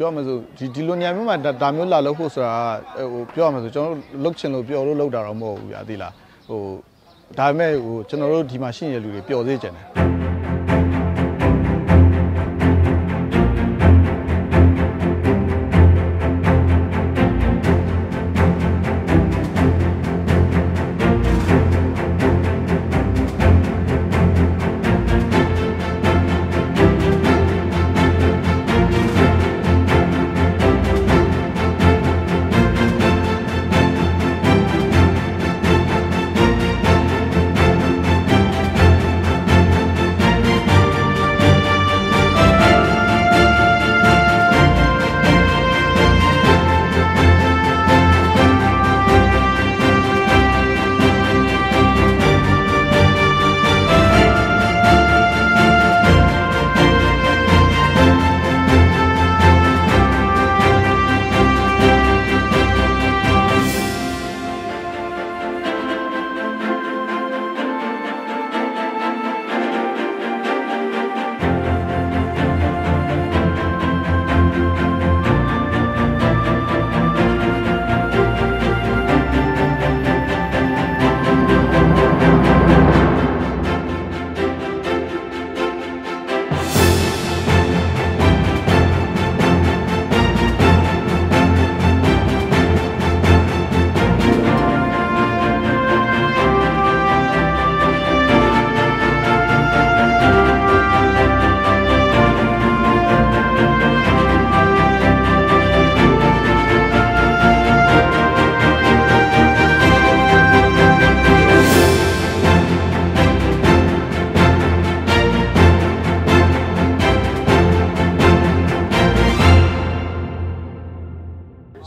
ပြောမှဆိုဒီဒီလိုညံမျိုးမှာဒါဒါမျိုးလာလို့ဖို့ဆိုတာဟိုပြောမှဆိုကျွန်တော်တို့လုတ်ချင်လို့ပျော်လို့လုတ်တာတော့မဟုတ်ဘူးဗျာသိလားဟိုဒါပေမဲ့ဟိုကျွန်တော်တို့ဒီမှာရှိနေတဲ့လူတွေပျော်စေချင်တယ်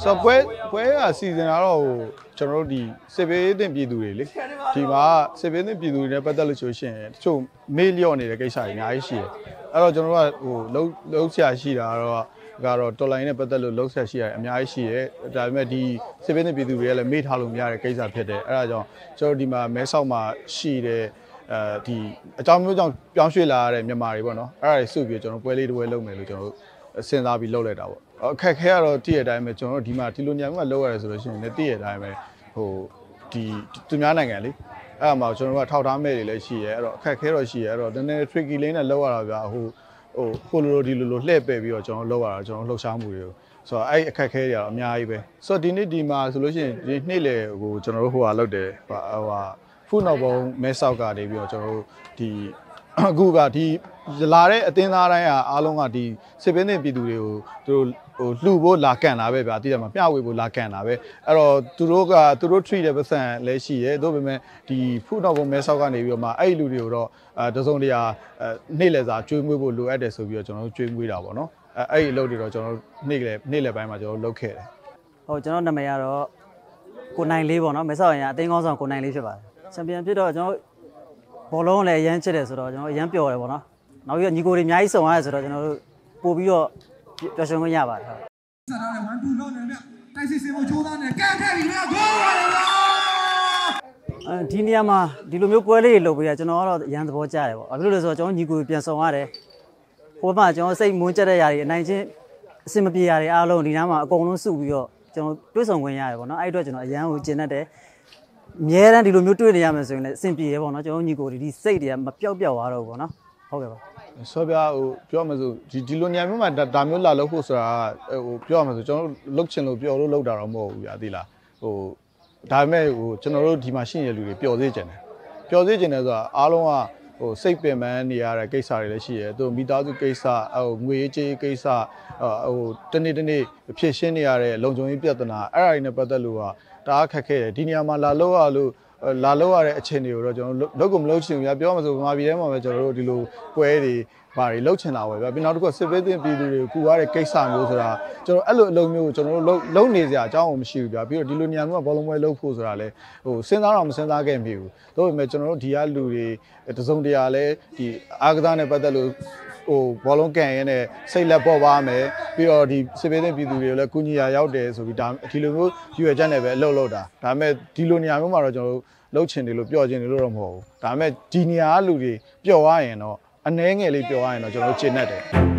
ဆိုတော့ပွဲပွဲကစီစဉ်တာတော့ဟိုကျွန်တော်တို့ဒီစစ်ဘေးတင်ပြည်သူတွေလေဒီမှာစစ်ဘေးတင်ပြည်သူတွေနဲ့ပတ်သက်လို့ဆိုရှင်တချို့မေးလျော့နေတဲ့ကိစ္စတွေအများကြီးရှိတယ်အဲ့တော့ကျွန်တော်တို့ကဟိုလုံးလုံးဆရာရှိတာတော့ကတော့တော်လိုင်းနဲ့ပတ်သက်လို့လုံးဆက်ရှိရတယ်အများကြီးရှိတယ်ဒါပေမဲ့ဒီစစ်ဘေးတင်ပြည်သူတွေကလည်းမေးထားလို့မရတဲ့ကိစ္စဖြစ်တယ်အဲ့ဒါကြောင့်ကျွန်တော်ဒီမှာမဲဆောက်မှာရှိတဲ့အဲဒီအကြောင်းမျိုးကြောင့်ပြောင်းရွှေ့လာရတဲ့မြန်မာတွေပေါ့နော်အဲ့ဒါတွေစုပြီးကျွန်တော်ပွဲလေးတစ်ပွဲလုပ်မယ်လို့ကျွန်တော်တို့စဉ်းစားပြီးလုပ်လိုက်တာပေါ့ အခက်ခဲကတော့တည့်ရတဲ့အတိုင်းပဲကျွန်တော်တို့ဒီမှာဒီလိုညံမှာလုပ်ရတယ်ဆိုလို့ရှိရင်လည်းတည့်ရတဲ့အတိုင်းပဲဟိုဒီသူများနိုင်ငံလေအဲ့အမှာကျွန်တော်တို့ကထောက်ထားမဲ့တွေလည်းရှိရဲအဲ့တော့အခက်ခဲတော့ရှိရဲအဲ့တော့နည်းနည်း tricky လေးနဲ့လုပ်ရတာဗျာဟိုဟိုဟိုလိုလိုဒီလိုလိုလှည့်ပယ်ပြီးတော့ကျွန်တော်လုပ်ရတာကျွန်တော်လှုပ်ရှားမှုတွေကိုဆိုတော့အဲ့အခက်ခဲတွေကတော့အများကြီးပဲဆိုတော့ဒီနေ့ဒီမှာဆိုလို့ရှိရင်ဒီနေ့လေဟိုကျွန်တော်တို့ဟိုဟာလုပ်တယ်ဟိုဟာဖုနောက်ပုံမဲဆောက်ကနေပြီးတော့ကျွန်တော်တို့ဒီ အခုကဒီလာတဲ့အတင်းသားတိုင်းကအားလုံးကဒီစစ်ပင်းတဲ့ပြည်သူတွေကိုသူတို့ဟိုလှူဖို့လာကန်တာပဲဗျာတိတယ်မှာမျှဝေဖို့လာကန်တာပဲအဲ့တော့သူတို့ကသူတို့ treat တဲ့ပတ်စံလည်းရှိရဲသို့ပေမဲ့ဒီဖုနောက်ပုံမဲဆောက်ကနေပြီးတော့မှအဲ့ဒီလူတွေကိုတော့အဲတစုံတရာအဲနေ့လည်စာကျွေးမွေးဖို့လိုအပ်တယ်ဆိုပြီးတော့ကျွန်တော်တို့ကျွေးမွေးတာပေါ့နော်အဲအဲ့ဒီအလုပ်တွေတော့ကျွန်တော်တို့နေ့လေနေ့လည်ပိုင်းမှာကျွန်တော်တို့လုပ်ခဲ့တယ်ဟုတ်ကျွန်တော်နာမည်ကတော့ကိုနိုင်လေးပေါ့နော်မဲဆောက်ရင်အတင်းကောင်းဆောင်ကိုနိုင်လေးဖြစ်ပါတယ်ချန်ပီယံဖြစ်တော့ကျွန်တော် ဘောလုံးလည်းအရန်ချစ်တယ်ဆိုတော့ကျွန်တော်အရန်ပျော်တယ်ပေါ့နော်နောက်ပြီးတော့ညီကိုတွေအများကြီးစုံရတယ်ဆိုတော့ကျွန်တော်တို့ပို့ပြီးတော့ပျော်ရွှင်ခွင့်ရပါတယ်ဟုတ်ဆက်ထားတဲ့1 2လောက်နေမြတိုက်စစ်စင်ဖို့ချိုးသားနေကန်ခဲ့ပြီမြတ်ထိုးပါတယ်ဗျာအဲဒီနေရာမှာဒီလိုမျိုးပွဲလေးတွေလုပ်ပေးရကျွန်တော်ကတော့အရန်သဘောကျတယ်ပေါ့ဘာဖြစ်လို့လဲဆိုတော့ကျွန်တော်ညီကိုပြန်ဆောင်ရတယ်ဟိုဘက်မှာကျွန်တော်စိတ်မွန်းကျက်တဲ့ຢာတွေအနိုင်ချင်းအစင်မပြေຢာတွေအားလုံးဒီနားမှာအကုန်လုံးစုပြီးတော့ကျွန်တော်တွေးဆောင်ခွင့်ရတယ်ပေါ့နော်အဲ့အတွက်ကျွန်တော်အရန်ကိုကျင်တတ်တယ် အများတန်းဒီလိုမျိုးတွေ့နေရမယ်ဆိုရင်လည်းအဆင်ပြေတယ်ပေါ့နော်ကျွန်တော်ညီကိုဒီဒီစိတ်တွေကမပြောက်ပြောက်သွားတော့ဘူးပေါ့နော်ဟုတ်ကဲ့ပါဆောပြဟိုပြောမှဆိုဒီဒီလိုညံမျိုးမှာဒါဒါမျိုးလာလို့ဖို့ဆိုတာဟိုပြောမှဆိုကျွန်တော်တို့လုတ်ချင်လို့ပျော်လို့လုတ်တာတော့မဟုတ်ဘူးဗျာသိလားဟိုဒါပေမဲ့ဟိုကျွန်တော်တို့ဒီမှာရှိနေတဲ့လူတွေပျော်စေချင်တယ်ပျော်စေချင်တယ်ဆိုတာအားလုံးကဟိုစိတ်ပင်ပန်းနေရတဲ့ကိစ္စတွေလည်းရှိရဲသူမိသားစုကိစ္စဟိုငွေရေးကြေးရေးကိစ္စဟိုတနေ့တနေ့ဖြစ်ရှင်းနေရတဲ့လုံခြုံရေးပြဿနာအဲ့အရာတွေနဲ့ပတ်သက်လို့က တအားခက်ခဲတယ်ဒီနေရာမှာလာလို့ရလို့လာလို့ရတဲ့အခြေအနေကိုတော့ကျွန်တော်လုတ်ကုန်မလုတ်ချင်ဘူးဗျာပြောမှဆိုဗမာပြည်ထဲမှာပဲကျွန်တော်တို့ဒီလိုပွဲတွေဘာတွေလုတ်ချင်တာပဲဗျာပြီးနောက်တစ်ခုစစ်ပေးတင်ပြည်သူတွေကူရတဲ့ကိစ္စမျိုးဆိုတာကျွန်တော်အဲ့လိုအလုပ်မျိုးကိုကျွန်တော်တို့လုံနေစရာအကြောင်းမရှိဘူးဗျာပြီးတော့ဒီလိုနေရာမျိုးကဘောလုံးပွဲလုတ်ဖို့ဆိုတာလဲဟိုစဉ်းစားတော့မစဉ်းစားခဲ့မိဘူးဒါပေမဲ့ကျွန်တော်တို့ဒီကလူတွေတစုံတရာလဲဒီအားကစားနဲ့ပတ်သက်လို့ ဟိုဘောလုံးကန်ရဲနဲ့စိတ်လက်ပေါ်ပါမယ်ပြီးတော့ဒီစစ်ပေးတဲ့ပြည်သူတွေကိုလည်းကုညီရာရောက်တယ်ဆိုပြီးဒါဒီလိုမျိုးယူရချက်နဲ့ပဲအလုပ်လုပ်တာဒါပေမဲ့ဒီလိုနေရာမျိုးမှာတော့ကျွန်တော်တို့လှုပ်ချင်တယ်လို့ပြောချင်တယ်လို့တော့မဟုတ်ဘူးဒါပေမဲ့ဒီနေရာကလူတွေပျော်သွားရင်တော့အနှဲငယ်လေးပျော်သွားရင်တော့ကျွန်တော်တို့ကျင့်တတ်တယ်